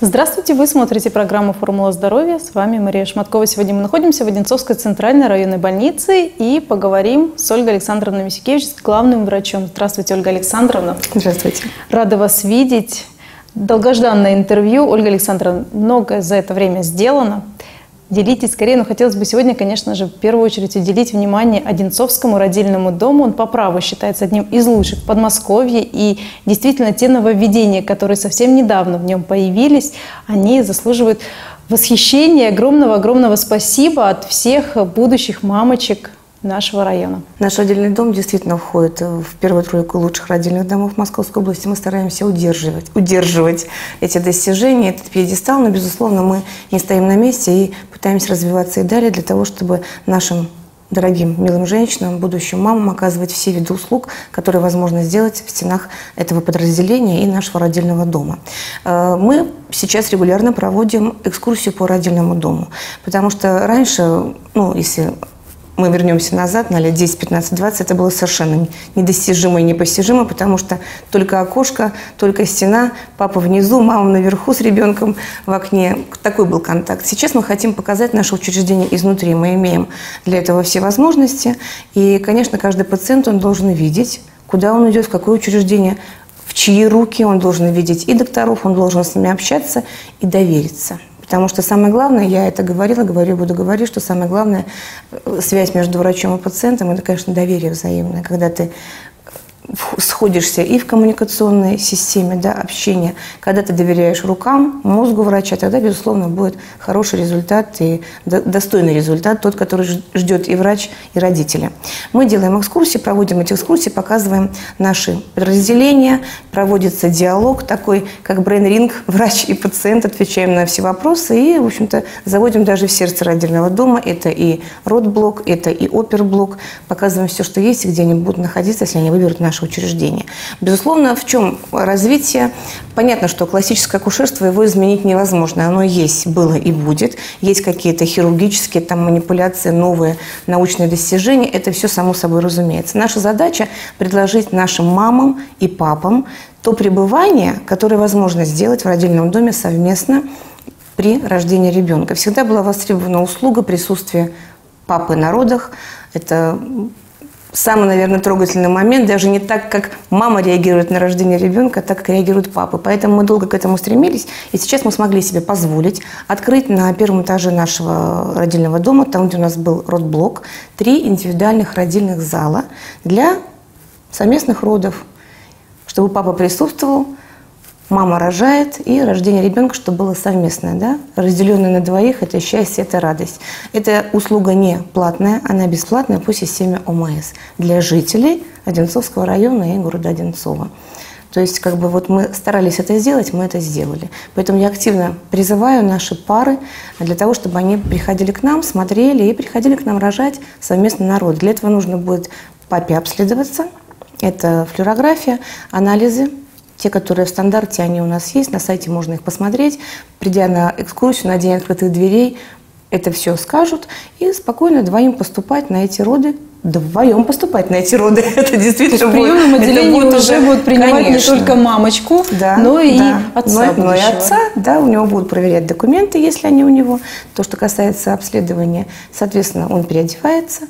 Здравствуйте, вы смотрите программу «Формула здоровья». С вами Мария Шматкова. Сегодня мы находимся в Одинцовской центральной районной больнице и поговорим с Ольгой Александровной Мисюкевич, с главным врачом. Здравствуйте, Ольга Александровна. Здравствуйте. Рада вас видеть. Долгожданное интервью. Ольга Александровна, многое за это время сделано. Делитесь скорее, но хотелось бы сегодня, конечно же, в первую очередь уделить внимание Одинцовскому родильному дому. Он по праву считается одним из лучших в Подмосковье. И действительно, те нововведения, которые совсем недавно в нем появились, они заслуживают восхищения, огромного-огромного спасибо от всех будущих мамочек нашего района. Наш родильный дом действительно входит в первую тройку лучших родильных домов Московской области. Мы стараемся удерживать, удерживать эти достижения, этот пьедестал, но, безусловно, мы не стоим на месте и пытаемся развиваться и далее для того, чтобы нашим дорогим, милым женщинам, будущим мамам оказывать все виды услуг, которые возможно сделать в стенах этого подразделения и нашего родильного дома. Э, мы сейчас регулярно проводим экскурсию по родильному дому, потому что раньше, ну, если мы вернемся назад на лет 10, 15, 20, это было совершенно недостижимо и непостижимо, потому что только окошко, только стена, папа внизу, мама наверху с ребенком в окне. Такой был контакт. Сейчас мы хотим показать наше учреждение изнутри. Мы имеем для этого все возможности. И, конечно, каждый пациент, он должен видеть, куда он идет, в какое учреждение, в чьи руки он должен видеть и докторов, он должен с ними общаться и довериться. Потому что самое главное, я это говорила, говорю, буду говорить, что самое главное, э, связь между врачом и пациентом, это, конечно, доверие взаимное. Когда ты сходишься и в коммуникационной системе да, общения. Когда ты доверяешь рукам, мозгу врача, тогда, безусловно, будет хороший результат и достойный результат, тот, который ждет и врач, и родители. Мы делаем экскурсии, проводим эти экскурсии, показываем наши подразделения, проводится диалог такой, как брейн-ринг, врач и пациент, отвечаем на все вопросы и, в общем-то, заводим даже в сердце родильного дома. Это и родблок, это и оперблок. Показываем все, что есть и где они будут находиться, если они выберут наш наше учреждение. Безусловно, в чем развитие? Понятно, что классическое акушерство, его изменить невозможно. Оно есть, было и будет. Есть какие-то хирургические там, манипуляции, новые научные достижения. Это все само собой разумеется. Наша задача – предложить нашим мамам и папам то пребывание, которое возможно сделать в родильном доме совместно при рождении ребенка. Всегда была востребована услуга присутствия папы на родах. Это самый, наверное, трогательный момент, даже не так, как мама реагирует на рождение ребенка, так, как реагирует папа. Поэтому мы долго к этому стремились, и сейчас мы смогли себе позволить открыть на первом этаже нашего родильного дома, там, где у нас был родблок, три индивидуальных родильных зала для совместных родов, чтобы папа присутствовал, мама рожает, и рождение ребенка, чтобы было совместное, да, разделенное на двоих, это счастье, это радость. Эта услуга не платная, она бесплатная по системе ОМС для жителей Одинцовского района и города Одинцова. То есть, как бы вот мы старались это сделать, мы это сделали. Поэтому я активно призываю наши пары для того, чтобы они приходили к нам, смотрели и приходили к нам рожать совместно народ. Для этого нужно будет папе обследоваться. Это флюорография, анализы те, которые в стандарте, они у нас есть, на сайте можно их посмотреть. Придя на экскурсию на День открытых дверей, это все скажут, и спокойно двоим поступать на эти роды, вдвоем поступать на эти роды. Это действительно будет. В приемном отделении будет уже будут принимать конечно. не только мамочку, да, но и да. отца но, но и отца, да, у него будут проверять документы, если они у него. То, что касается обследования, соответственно, он переодевается,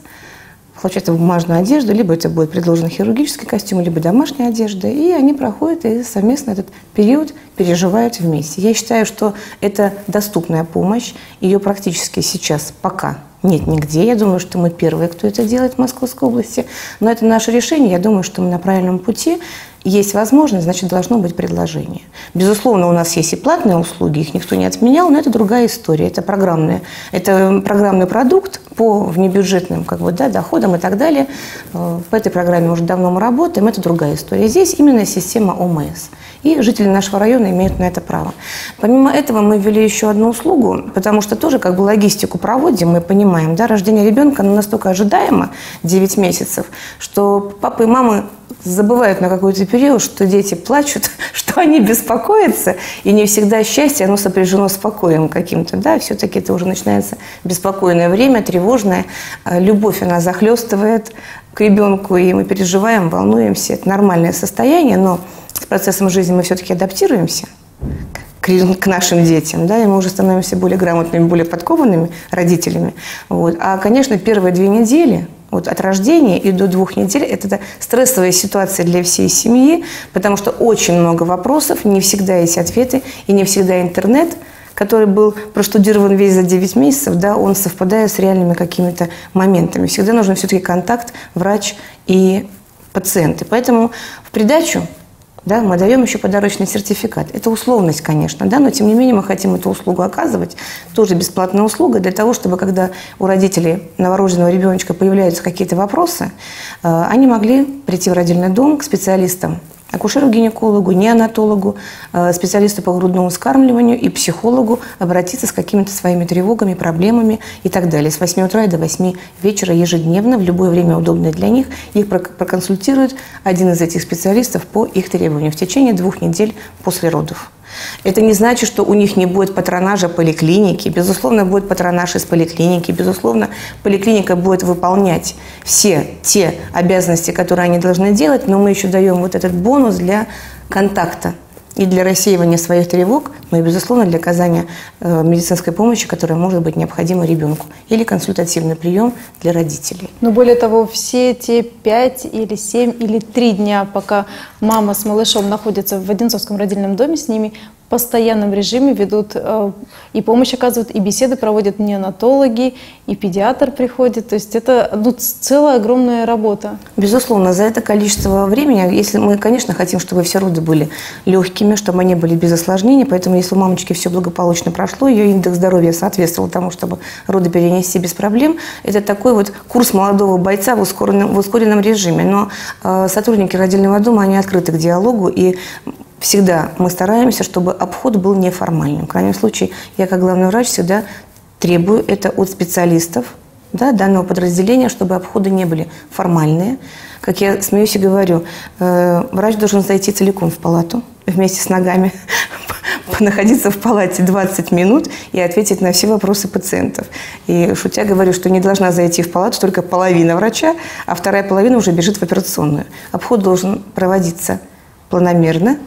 получается бумажную одежду, либо это будет предложен хирургический костюм, либо домашняя одежда, и они проходят и совместно этот период переживают вместе. Я считаю, что это доступная помощь, ее практически сейчас пока нет нигде. Я думаю, что мы первые, кто это делает в Московской области. Но это наше решение. Я думаю, что мы на правильном пути. Есть возможность, значит, должно быть предложение. Безусловно, у нас есть и платные услуги, их никто не отменял, но это другая история. Это программная, это программный продукт по внебюджетным как бы, да, доходам и так далее. Э, по этой программе уже давно мы работаем, это другая история. Здесь именно система ОМС. И жители нашего района имеют на это право. Помимо этого мы ввели еще одну услугу, потому что тоже как бы логистику проводим, мы понимаем, понимаем, да, рождение ребенка оно настолько ожидаемо, 9 месяцев, что папы и мамы забывают на какой-то период, что дети плачут, что они беспокоятся, и не всегда счастье, оно сопряжено с покоем каким-то, да, все-таки это уже начинается беспокойное время, тревожное, а любовь, она захлестывает к ребенку, и мы переживаем, волнуемся, это нормальное состояние, но с процессом жизни мы все-таки адаптируемся к, нашим детям, да, и мы уже становимся более грамотными, более подкованными родителями. Вот. А, конечно, первые две недели – вот от рождения и до двух недель это стрессовая ситуация для всей семьи, потому что очень много вопросов, не всегда есть ответы и не всегда интернет, который был проштудирован весь за 9 месяцев, да, он совпадает с реальными какими-то моментами. Всегда нужен все-таки контакт врач и пациенты. Поэтому в придачу да, мы даем еще подарочный сертификат. Это условность, конечно, да, но тем не менее мы хотим эту услугу оказывать. Тоже бесплатная услуга для того, чтобы когда у родителей новорожденного ребеночка появляются какие-то вопросы, э, они могли прийти в родильный дом к специалистам акушеру-гинекологу, неонатологу, э, специалисту по грудному вскармливанию и психологу обратиться с какими-то своими тревогами, проблемами и так далее. С 8 утра до 8 вечера ежедневно, в любое время удобное для них, их проконсультирует один из этих специалистов по их требованиям в течение двух недель после родов. Это не значит, что у них не будет патронажа поликлиники. Безусловно, будет патронаж из поликлиники. Безусловно, поликлиника будет выполнять все те обязанности, которые они должны делать, но мы еще даем вот этот бонус для контакта и для рассеивания своих тревог, но и, безусловно, для оказания э, медицинской помощи, которая может быть необходима ребенку, или консультативный прием для родителей. Но более того, все те пять или семь или три дня, пока мама с малышом находится в Одинцовском родильном доме, с ними постоянном режиме ведут э, и помощь оказывают, и беседы проводят неонатологи, и педиатр приходит. То есть это ну, целая огромная работа. Безусловно, за это количество времени, если мы, конечно, хотим, чтобы все роды были легкими, чтобы они были без осложнений, поэтому если у мамочки все благополучно прошло, ее индекс здоровья соответствовал тому, чтобы роды перенести без проблем, это такой вот курс молодого бойца в ускоренном, в ускоренном режиме. Но э, сотрудники родильного дома, они открыты к диалогу, и всегда мы стараемся, чтобы обход был неформальным. В крайнем случае, я как главный врач всегда требую это от специалистов да, данного подразделения, чтобы обходы не были формальные. Как я смеюсь и говорю, э, врач должен зайти целиком в палату вместе с ногами, находиться в палате 20 минут и ответить на все вопросы пациентов. И шутя говорю, что не должна зайти в палату только половина врача, а вторая половина уже бежит в операционную. Обход должен проводиться планомерно,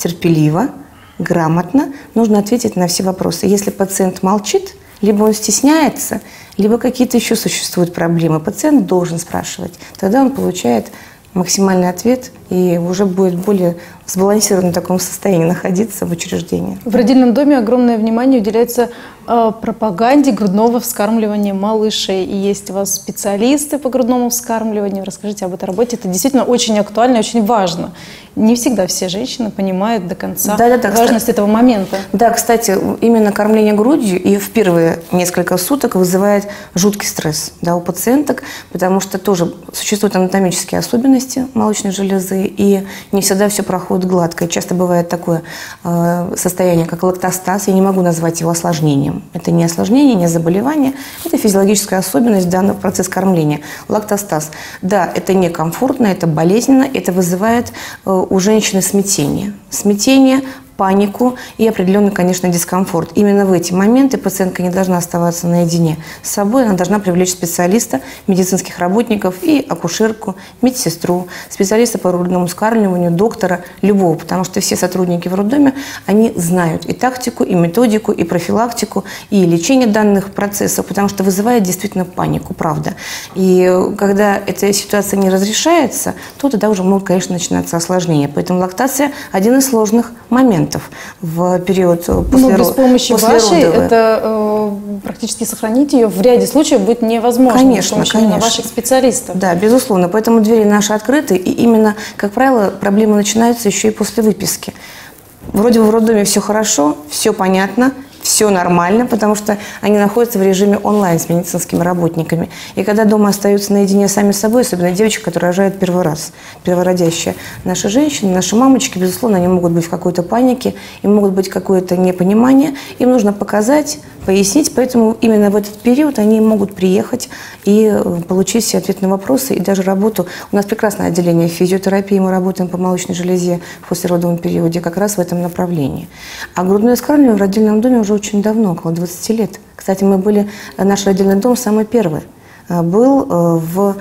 терпеливо, грамотно нужно ответить на все вопросы. Если пациент молчит, либо он стесняется, либо какие-то еще существуют проблемы, пациент должен спрашивать. Тогда он получает максимальный ответ и уже будет более в сбалансированном таком состоянии находиться в учреждении. В родильном доме огромное внимание уделяется э, пропаганде грудного вскармливания малышей. И есть у вас специалисты по грудному вскармливанию. Расскажите об этой работе. Это действительно очень актуально и очень важно. Не всегда все женщины понимают до конца да, да, да, важность кстати, этого момента. Да, кстати, именно кормление грудью и в первые несколько суток вызывает жуткий стресс да, у пациенток, потому что тоже существуют анатомические особенности молочной железы, и не всегда все проходит гладко. часто бывает такое э, состояние, как лактостаз. Я не могу назвать его осложнением. Это не осложнение, не заболевание, это физиологическая особенность данного процесса кормления. Лактостаз. Да, это некомфортно, это болезненно, это вызывает э, у женщины смятение. Смятение, панику и определенный, конечно, дискомфорт. Именно в эти моменты пациентка не должна оставаться наедине с собой, она должна привлечь специалиста, медицинских работников и акушерку, медсестру, специалиста по грудному скармливанию, доктора, любого, потому что все сотрудники в роддоме, они знают и тактику, и методику, и профилактику, и лечение данных процессов, потому что вызывает действительно панику, правда. И когда эта ситуация не разрешается, то тогда уже конечно, начинаться осложнения. Поэтому лактация – один из сложных моментов пациентов в период э, после Но без помощи после вашей это э, практически сохранить ее в ряде случаев будет невозможно. Конечно, с конечно. ваших специалистов. Да, безусловно. Поэтому двери наши открыты. И именно, как правило, проблемы начинаются еще и после выписки. Вроде бы в роддоме все хорошо, все понятно, все нормально, потому что они находятся в режиме онлайн с медицинскими работниками. И когда дома остаются наедине сами с собой, особенно девочки, которые рожают первый раз, первородящие, наши женщины, наши мамочки, безусловно, они могут быть в какой-то панике, им могут быть какое-то непонимание, им нужно показать, пояснить, поэтому именно в этот период они могут приехать и э, получить все ответы на вопросы и даже работу. У нас прекрасное отделение физиотерапии, мы работаем по молочной железе в послеродовом периоде как раз в этом направлении. А грудное вскармливание в родильном доме уже очень давно, около 20 лет. Кстати, мы были, э, наш родильный дом самый первый э, был в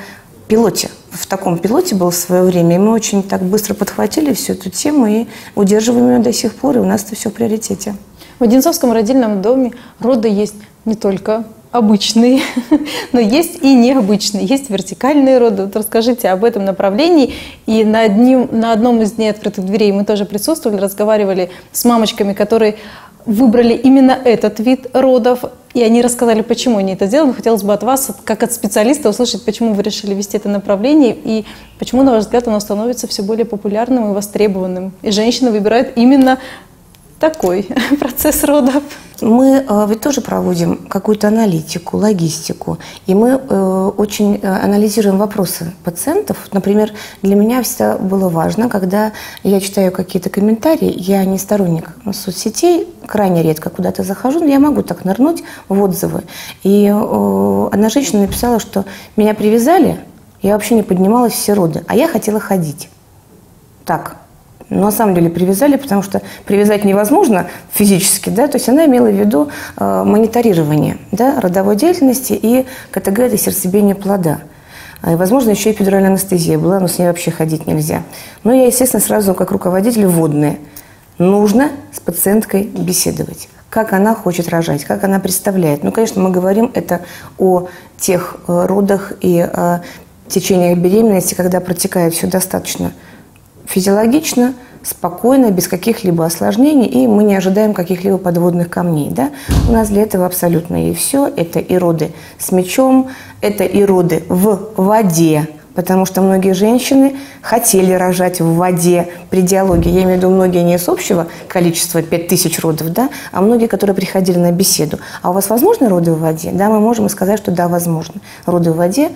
пилоте. В таком пилоте был в свое время. И мы очень так быстро подхватили всю эту тему и удерживаем ее до сих пор. И у нас это все в приоритете. В Одинцовском родильном доме роды есть не только обычные, но есть и необычные. Есть вертикальные роды. Вот расскажите об этом направлении. И на, одним, на одном из дней открытых дверей мы тоже присутствовали, разговаривали с мамочками, которые выбрали именно этот вид родов, и они рассказали, почему они это сделали. Хотелось бы от вас, как от специалиста, услышать, почему вы решили вести это направление, и почему, на ваш взгляд, оно становится все более популярным и востребованным. И женщины выбирают именно такой процесс родов. Мы э, ведь тоже проводим какую-то аналитику, логистику, и мы э, очень э, анализируем вопросы пациентов. Например, для меня всегда было важно, когда я читаю какие-то комментарии, я не сторонник соцсетей, крайне редко куда-то захожу, но я могу так нырнуть в отзывы. И одна женщина написала, что меня привязали, я вообще не поднималась все роды, а я хотела ходить. Так, но на самом деле привязали, потому что привязать невозможно физически, да, то есть она имела в виду э, мониторирование да, родовой деятельности и КТГ – это сердцебиение плода. И, возможно, еще и эпидуральная анестезия была, но с ней вообще ходить нельзя. Но я, естественно, сразу как руководитель вводная. Нужно с пациенткой беседовать как она хочет рожать, как она представляет. Ну, конечно, мы говорим это о тех э, родах и о течениях беременности, когда протекает все достаточно физиологично, спокойно, без каких-либо осложнений, и мы не ожидаем каких-либо подводных камней. Да? У нас для этого абсолютно и все. Это и роды с мечом, это и роды в воде, потому что многие женщины хотели рожать в воде при диалоге. Я имею в виду многие не с общего количества 5000 родов, да, а многие, которые приходили на беседу. А у вас возможны роды в воде? Да, мы можем сказать, что да, возможно. Роды в воде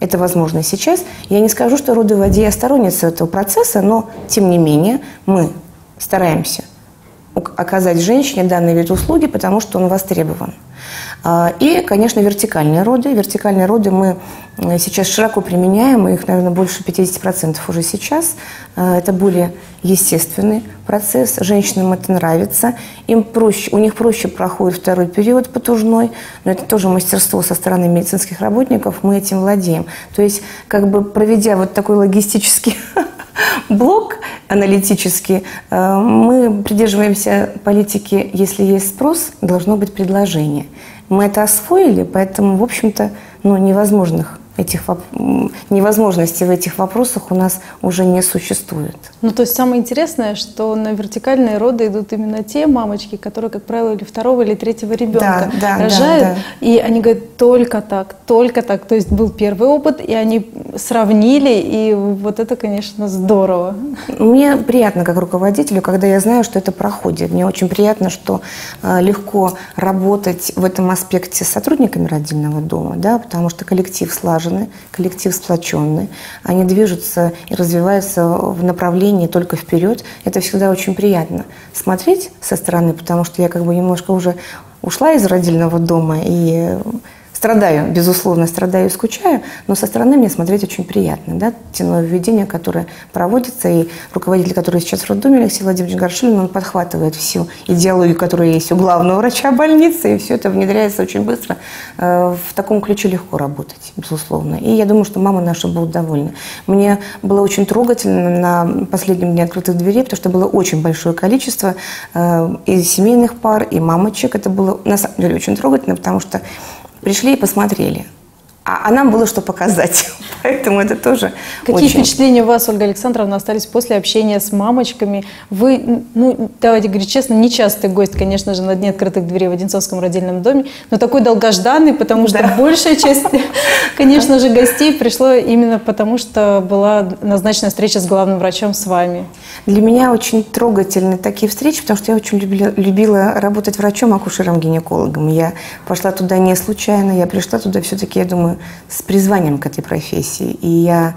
это возможно сейчас. Я не скажу, что роды в воде сторонница этого процесса, но, тем не менее, мы стараемся оказать женщине данный вид услуги, потому что он востребован. А, и, конечно, вертикальные роды. Вертикальные роды мы э, сейчас широко применяем, их, наверное, больше 50% уже сейчас. А, это более естественный процесс, женщинам это нравится, им проще, у них проще проходит второй период потужной, но это тоже мастерство со стороны медицинских работников, мы этим владеем. То есть, как бы проведя вот такой логистический блок аналитический, э, мы придерживаемся политики «если есть спрос, должно быть предложение». Мы это освоили, поэтому, в общем-то, ну, невозможных этих невозможности в этих вопросах у нас уже не существует. Ну, то есть самое интересное, что на вертикальные роды идут именно те мамочки, которые, как правило, или второго, или третьего ребенка да, да, рожают, да, да. и они говорят только так, только так. То есть был первый опыт, и они сравнили, и вот это, конечно, здорово. Мне приятно как руководителю, когда я знаю, что это проходит. Мне очень приятно, что э, легко работать в этом аспекте с сотрудниками родильного дома, да, потому что коллектив слажен слажены, коллектив сплоченный, они движутся и развиваются в направлении только вперед. Это всегда очень приятно смотреть со стороны, потому что я как бы немножко уже ушла из родильного дома и страдаю, безусловно, страдаю и скучаю, но со стороны мне смотреть очень приятно, да, те нововведения, которые проводятся, и руководитель, который сейчас в роддоме, Алексей Владимирович Горшилин, он подхватывает всю идеологию, которая есть у главного врача больницы, и все это внедряется очень быстро. Э, в таком ключе легко работать, безусловно. И я думаю, что мамы наши будут довольны. Мне было очень трогательно на последнем дне открытых дверей, потому что было очень большое количество э, и семейных пар, и мамочек. Это было на самом деле очень трогательно, потому что пришли и посмотрели. А, а нам было что показать. Поэтому это тоже Какие очень... впечатления у вас, Ольга Александровна, остались после общения с мамочками? Вы, ну, давайте говорить честно, нечастый гость, конечно же, на Дне открытых дверей в Одинцовском родильном доме, но такой долгожданный, потому что Да. большая часть, конечно же, гостей пришло именно потому, что была назначена встреча с главным врачом с вами. Для меня очень трогательны такие встречи, потому что я очень любила, любила работать врачом, акушером-гинекологом. Я пошла туда не случайно, я пришла туда все-таки, я думаю, с призванием к этой профессии. И я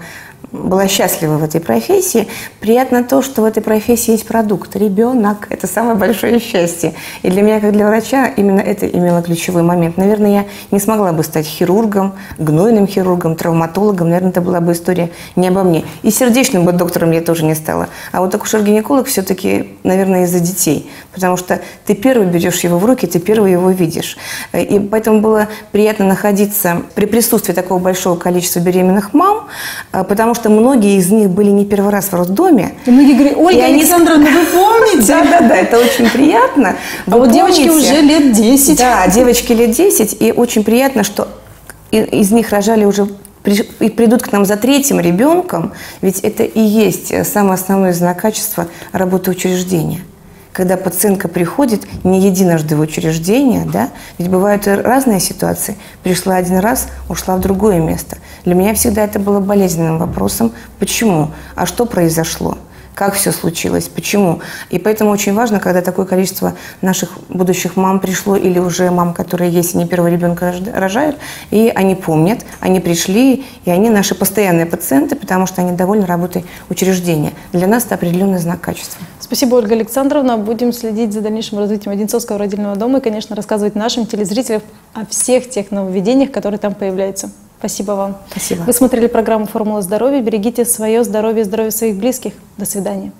была счастлива в этой профессии. Приятно то, что в этой профессии есть продукт. Ребенок – это самое большое счастье. И для меня, как для врача, именно это имело ключевой момент. Наверное, я не смогла бы стать хирургом, гнойным хирургом, травматологом. Наверное, это была бы история не обо мне. И сердечным бы доктором я тоже не стала. А вот акушер-гинеколог все-таки, наверное, из-за детей. Потому что ты первый берешь его в руки, ты первый его видишь. И поэтому было приятно находиться при присутствии такого большого количества беременных мам, а, потому что многие из них были не первый раз в роддоме. И многие говорят, Ольга И они- Александровна, вы помните? Да, да, да, это очень приятно. А вот девочки уже лет 10. Да, девочки лет 10, и очень приятно, что из них рожали уже и придут к нам за третьим ребенком, ведь это и есть э, самый основной знак качества работы учреждения. Когда пациентка приходит не единожды в учреждение, да, ведь бывают разные ситуации. Пришла один раз, ушла в другое место. Для меня всегда это было болезненным вопросом. Почему? А что произошло? Как все случилось, почему. И поэтому очень важно, когда такое количество наших будущих мам пришло, или уже мам, которые есть, они первого ребенка рожают, и они помнят, они пришли, и они наши постоянные пациенты, потому что они довольны работой учреждения. Для нас это определенный знак качества. Спасибо, Ольга Александровна. Будем следить за дальнейшим развитием Одинцовского родильного дома и, конечно, рассказывать нашим телезрителям о всех тех нововведениях, которые там появляются. Спасибо вам. Спасибо. Вы смотрели программу «Формула здоровья». Берегите свое здоровье и здоровье своих близких. До свидания.